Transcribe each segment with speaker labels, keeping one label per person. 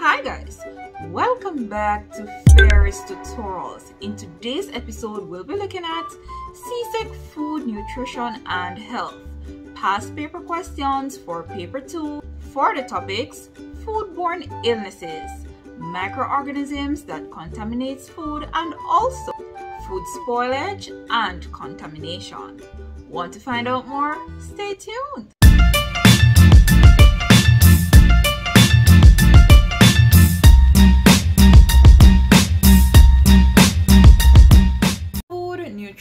Speaker 1: Hi guys, welcome back to Fairy's Tutorials. In today's episode, we'll be looking at CSEC Food, Nutrition and Health. Past paper questions for paper 2 for the topics foodborne illnesses, microorganisms that contaminates food and also food spoilage and contamination. Want to find out more? Stay tuned.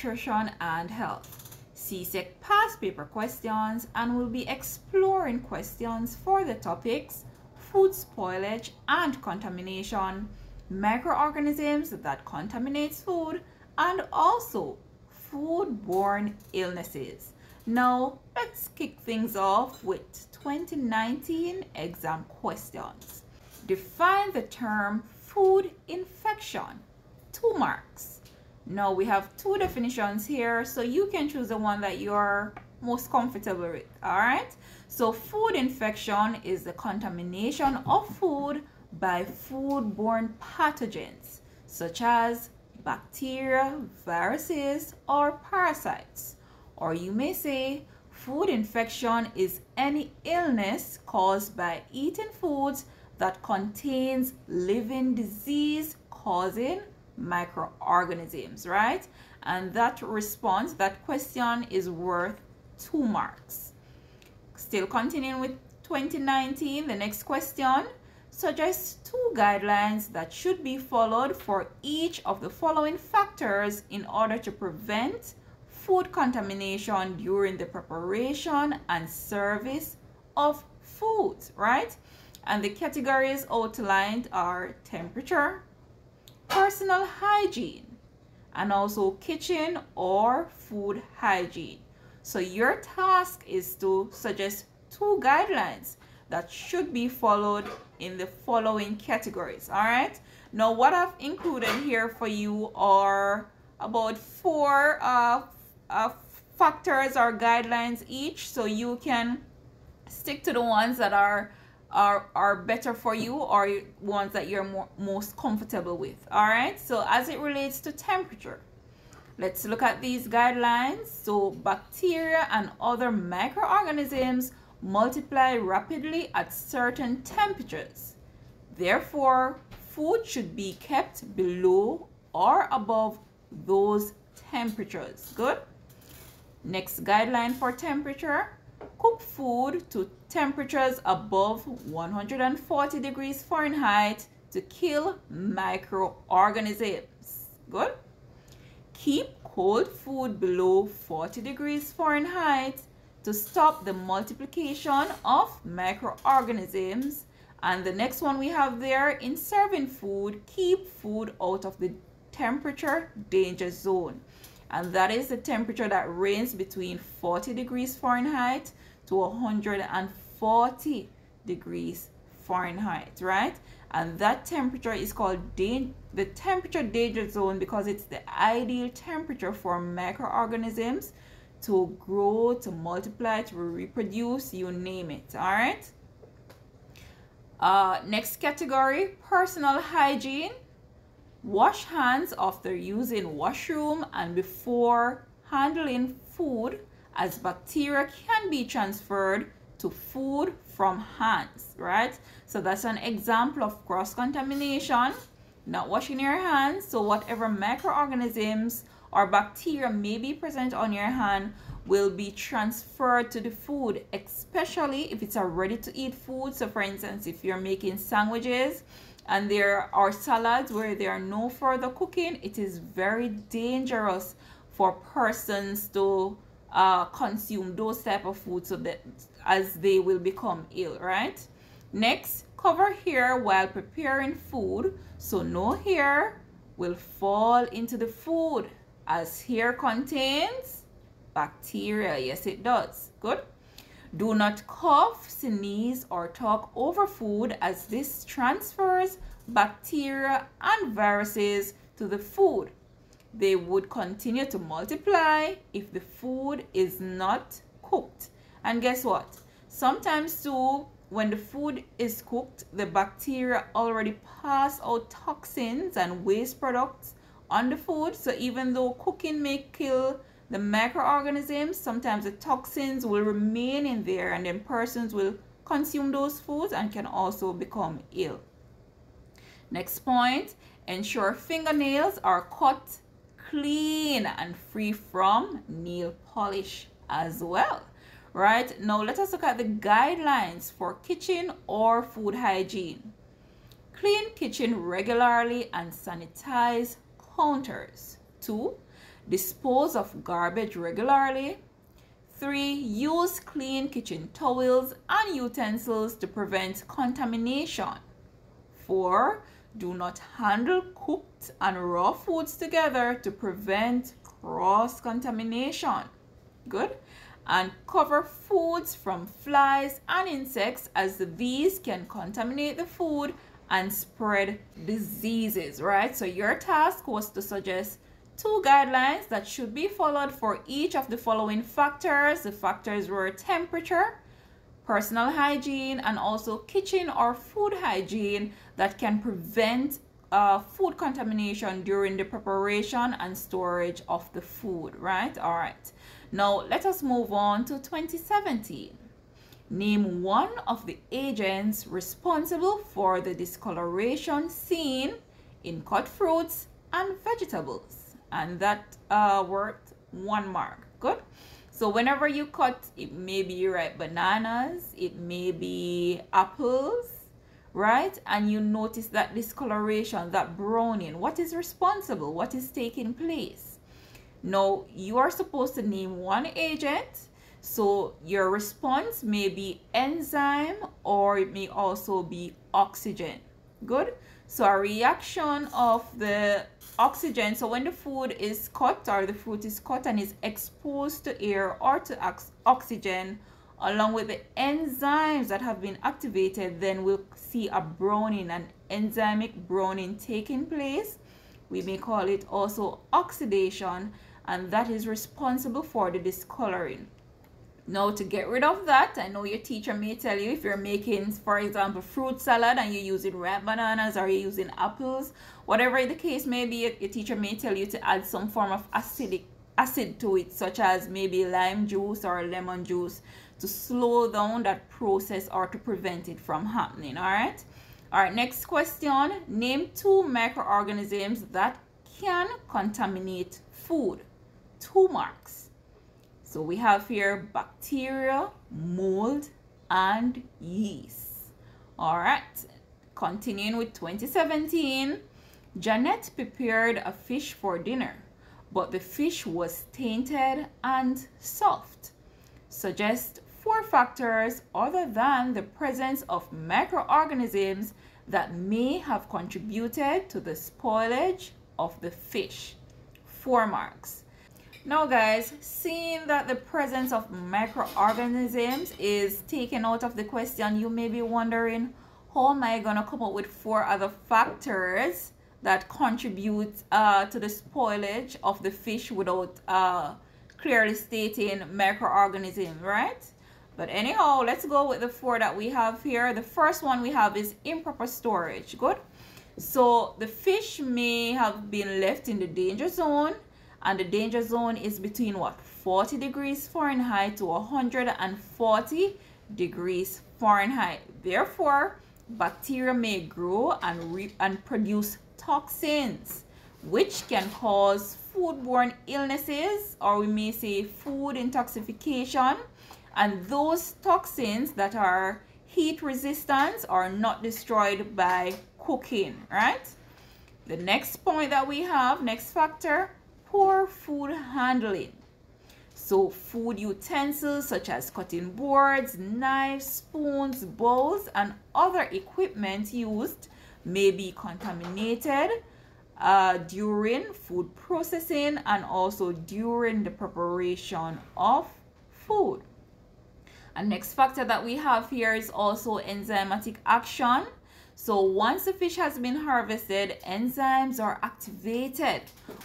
Speaker 1: Nutrition and health. CSEC past paper questions and we'll be exploring questions for the topics food spoilage and contamination, microorganisms that contaminates food, and also foodborne illnesses. Now, let's kick things off with 2019 exam questions. Define the term food infection. Two marks. Now, we have two definitions here, so you can choose the one that you're most comfortable with, all right? So, food infection is the contamination of food by foodborne pathogens such as bacteria, viruses, or parasites. Or you may say food infection is any illness caused by eating foods that contains living disease causing microorganisms, right? And that response, that question is worth two marks. Still continuing with 2019, the next question suggests two guidelines that should be followed for each of the following factors in order to prevent food contamination during the preparation and service of food, right? And the categories outlined are temperature, personal hygiene, and also kitchen or food hygiene. So your task is to suggest two guidelines that should be followed in the following categories all right now what i've included here for you are about four uh, uh, factors or guidelines each so you can stick to the ones that are are are better for you or ones that you're more, most comfortable with all right so as it relates to temperature let's look at these guidelines so bacteria and other microorganisms multiply rapidly at certain temperatures. Therefore, food should be kept below or above those temperatures. Good? Next guideline for temperature. Cook food to temperatures above 140 degrees Fahrenheit to kill microorganisms. Good? Keep cold food below 40 degrees Fahrenheit to stop the multiplication of microorganisms. And the next one we have there, in serving food, keep food out of the temperature danger zone. And that is the temperature that ranges between 40 degrees Fahrenheit to 140 degrees Fahrenheit, right? And that temperature is called the temperature danger zone because it's the ideal temperature for microorganisms to grow, to multiply, to reproduce, you name it. All right. Uh, next category, personal hygiene. Wash hands after using washroom and before handling food as bacteria can be transferred to food from hands, right? So that's an example of cross-contamination, not washing your hands. So whatever microorganisms or bacteria may be present on your hand will be transferred to the food, especially if it's a ready to eat food. So for instance, if you're making sandwiches and there are salads where there are no further cooking, it is very dangerous for persons to uh, consume those type of food so that as they will become ill, right? Next, cover hair while preparing food so no hair will fall into the food as hair contains bacteria. Yes, it does. Good. Do not cough, sneeze, or talk over food as this transfers bacteria and viruses to the food. They would continue to multiply if the food is not cooked. And guess what? Sometimes too, when the food is cooked, the bacteria already pass out toxins and waste products on the food. So even though cooking may kill the microorganisms, sometimes the toxins will remain in there and then persons will consume those foods and can also become ill. Next point, ensure fingernails are cut clean and free from nail polish as well. Right, now let us look at the guidelines for kitchen or food hygiene. Clean kitchen regularly and sanitize counters. 2. Dispose of garbage regularly. 3. Use clean kitchen towels and utensils to prevent contamination. 4. Do not handle cooked and raw foods together to prevent cross-contamination. Good. And cover foods from flies and insects as these can contaminate the food and spread diseases, right? So your task was to suggest two guidelines that should be followed for each of the following factors. The factors were temperature, personal hygiene, and also kitchen or food hygiene that can prevent uh, food contamination during the preparation and storage of the food, right? All right. Now, let us move on to 2017. Name one of the agents responsible for the discoloration seen in cut fruits and vegetables. And that uh, worked one mark. Good. So whenever you cut, it may be ripe bananas, it may be apples, right? And you notice that discoloration, that browning, what is responsible? What is taking place? Now, you are supposed to name one agent so your response may be enzyme or it may also be oxygen. Good. So a reaction of the oxygen. So when the food is cut or the fruit is cut and is exposed to air or to oxygen along with the enzymes that have been activated, then we'll see a browning, an enzymic browning taking place. We may call it also oxidation and that is responsible for the discoloring. Now to get rid of that, I know your teacher may tell you if you're making, for example, fruit salad and you're using ripe bananas or you're using apples, whatever the case may be, your teacher may tell you to add some form of acidic acid to it, such as maybe lime juice or lemon juice to slow down that process or to prevent it from happening, all right? All right, next question. Name two microorganisms that can contaminate food. Two marks. So we have here bacteria, mold, and yeast. All right, continuing with 2017, Janet prepared a fish for dinner, but the fish was tainted and soft. Suggest four factors other than the presence of microorganisms that may have contributed to the spoilage of the fish. Four marks. Now guys, seeing that the presence of microorganisms is taken out of the question, you may be wondering, how am I going to come up with four other factors that contribute uh, to the spoilage of the fish without uh, clearly stating microorganisms, right? But anyhow, let's go with the four that we have here. The first one we have is improper storage. Good. So the fish may have been left in the danger zone and the danger zone is between what 40 degrees Fahrenheit to 140 degrees Fahrenheit. Therefore bacteria may grow and and produce toxins which can cause foodborne illnesses or we may say food intoxication. And those toxins that are heat resistant are not destroyed by cooking right? The next point that we have next factor poor food handling. So food utensils such as cutting boards, knives, spoons, bowls, and other equipment used may be contaminated uh, during food processing and also during the preparation of food. And next factor that we have here is also enzymatic action. So once the fish has been harvested, enzymes are activated,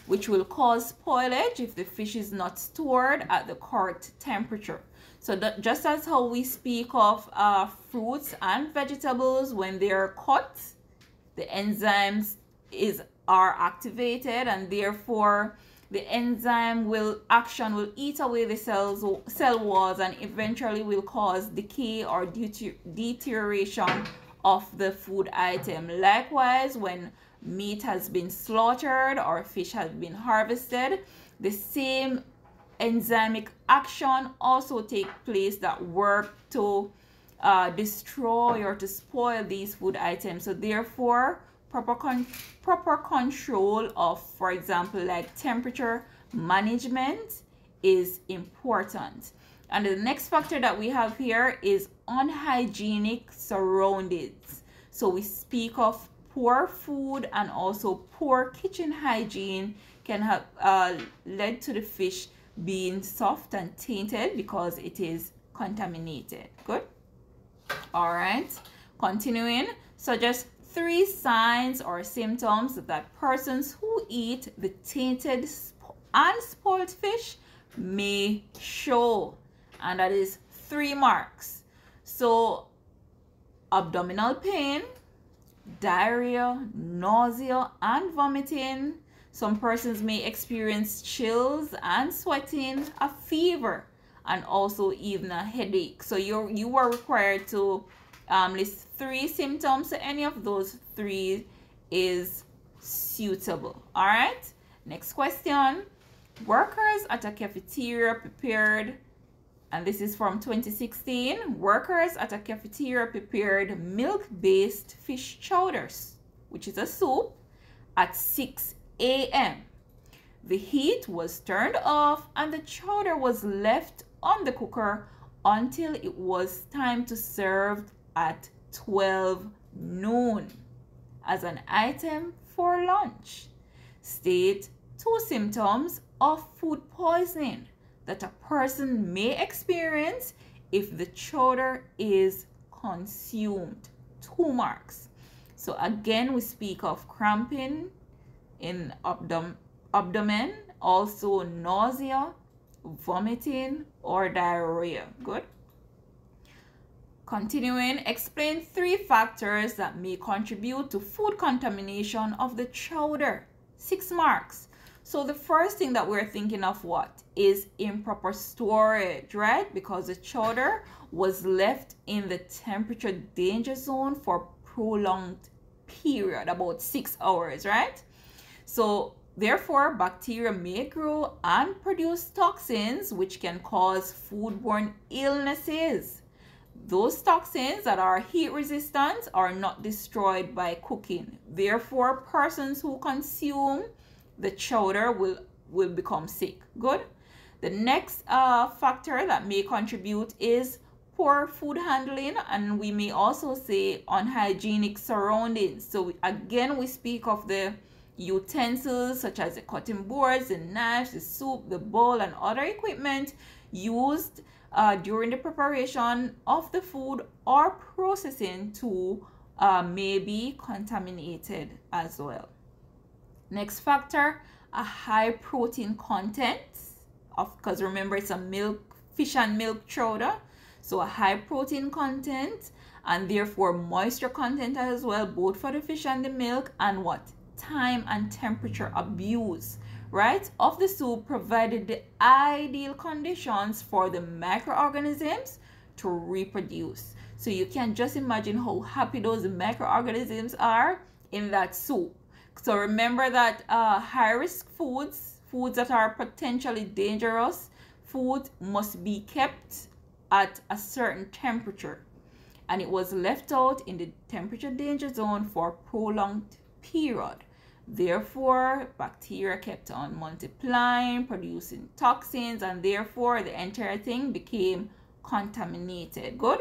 Speaker 1: which will cause spoilage if the fish is not stored at the correct temperature. So that just as how we speak of uh, fruits and vegetables when they are cut, the enzymes is are activated and therefore the enzyme will action will eat away the cells cell walls and eventually will cause decay or deterioration of the food item. Likewise when meat has been slaughtered or fish has been harvested the same enzymic action also take place that work to uh, destroy or to spoil these food items. So therefore proper con proper control of for example like temperature management is important and the next factor that we have here is unhygienic surroundings. So we speak of poor food and also poor kitchen hygiene can have uh, led to the fish being soft and tainted because it is contaminated. Good? All right. Continuing so just three signs or symptoms that persons who eat the tainted and spoiled fish may show and that is three marks so abdominal pain diarrhea nausea and vomiting some persons may experience chills and sweating a fever and also even a headache so you you are required to um, list three symptoms. So any of those three is suitable. All right. Next question. Workers at a cafeteria prepared, and this is from 2016. Workers at a cafeteria prepared milk-based fish chowders, which is a soup, at 6 a.m. The heat was turned off and the chowder was left on the cooker until it was time to serve at 12 noon as an item for lunch. State two symptoms of food poisoning that a person may experience if the chowder is consumed. Two marks. So again, we speak of cramping in abdom abdomen, also nausea, vomiting, or diarrhea. Good. Continuing, explain three factors that may contribute to food contamination of the chowder. Six marks. So the first thing that we're thinking of what is improper storage, right? Because the chowder was left in the temperature danger zone for prolonged period, about six hours, right? So therefore, bacteria may grow and produce toxins which can cause foodborne illnesses. Those toxins that are heat resistant are not destroyed by cooking. Therefore, persons who consume the chowder will, will become sick. Good. The next uh, factor that may contribute is poor food handling and we may also say unhygienic surroundings. So again, we speak of the utensils such as the cutting boards, the knives, the soup, the bowl and other equipment used uh, during the preparation of the food or processing to uh, may be contaminated as well. Next factor, a high protein content of because remember it's a milk fish and milk chowder so a high protein content and therefore moisture content as well both for the fish and the milk and what time and temperature abuse right, of the soup provided the ideal conditions for the microorganisms to reproduce. So you can just imagine how happy those microorganisms are in that soup. So remember that uh, high-risk foods, foods that are potentially dangerous, food must be kept at a certain temperature. And it was left out in the temperature danger zone for a prolonged period. Therefore, bacteria kept on multiplying, producing toxins, and therefore the entire thing became contaminated. Good?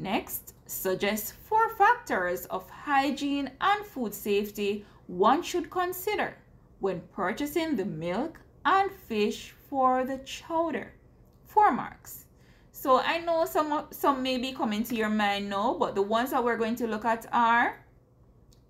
Speaker 1: Next, suggest four factors of hygiene and food safety one should consider when purchasing the milk and fish for the chowder. Four marks. So I know some, some may be coming to your mind now, but the ones that we're going to look at are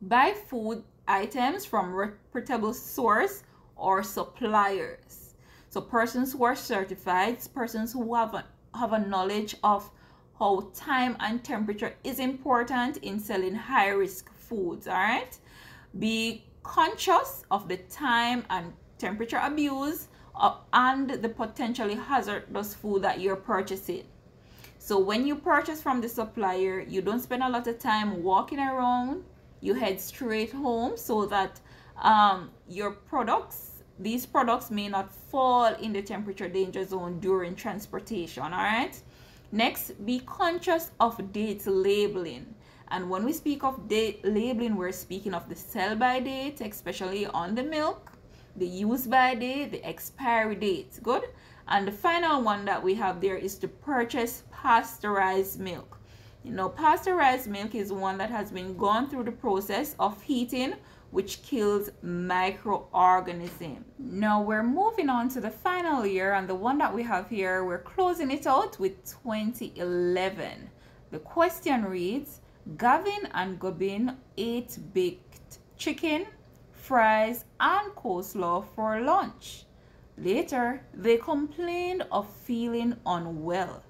Speaker 1: buy food items from reputable source or suppliers. So persons who are certified, persons who have an have a knowledge of how time and temperature is important in selling high risk foods all right be conscious of the time and temperature abuse uh, and the potentially hazardous food that you're purchasing. So when you purchase from the supplier you don't spend a lot of time walking around. You head straight home so that um, your products these products may not fall in the temperature danger zone during transportation all right next be conscious of date labeling. And when we speak of date labeling we're speaking of the sell by date especially on the milk the use by date the expiry date. Good? And the final one that we have there is to purchase pasteurized milk. You know pasteurized milk is one that has been gone through the process of heating which kills microorganisms. Now we're moving on to the final year and the one that we have here, we're closing it out with 2011. The question reads, Gavin and Gobin ate baked chicken, fries, and coleslaw for lunch. Later, they complained of feeling unwell.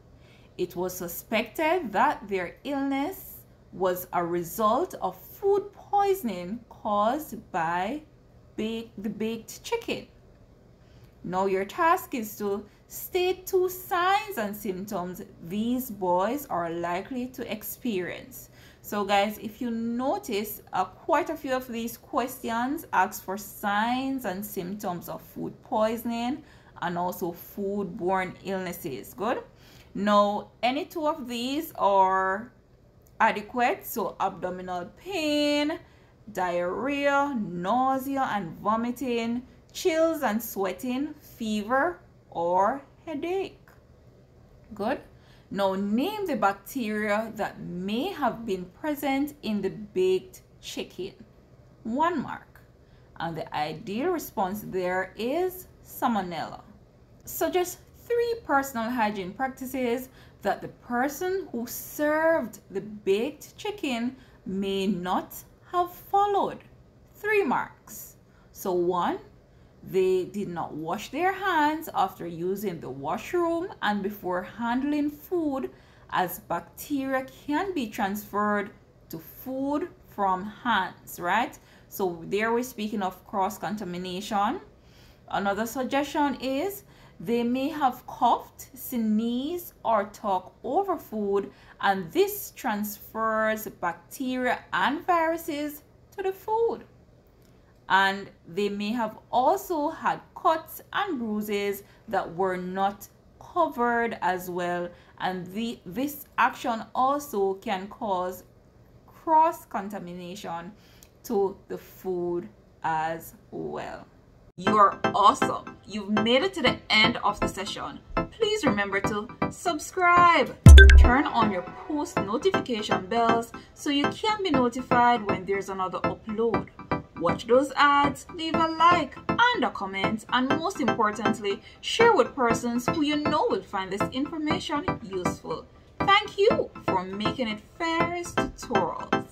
Speaker 1: It was suspected that their illness was a result of food poisoning caused by the baked chicken. Now your task is to state two signs and symptoms these boys are likely to experience. So guys, if you notice, uh, quite a few of these questions ask for signs and symptoms of food poisoning and also foodborne illnesses. Good. Now, any two of these are adequate. So abdominal pain, diarrhea, nausea and vomiting, chills and sweating, fever, or headache. Good. Now name the bacteria that may have been present in the baked chicken. One mark. And the ideal response there is salmonella. Suggest three personal hygiene practices that the person who served the baked chicken may not have followed. Three marks. So one, they did not wash their hands after using the washroom and before handling food as bacteria can be transferred to food from hands, right? So there we're speaking of cross-contamination. Another suggestion is they may have coughed, sneezed, or talk over food, and this transfers bacteria and viruses to the food. And they may have also had cuts and bruises that were not covered as well. And the, this action also can cause cross contamination to the food as well. You are awesome. You've made it to the end of the session. Please remember to subscribe. Turn on your post notification bells so you can be notified when there's another upload. Watch those ads, leave a like and a comment, and most importantly, share with persons who you know will find this information useful. Thank you for making it Fairy's Tutorials.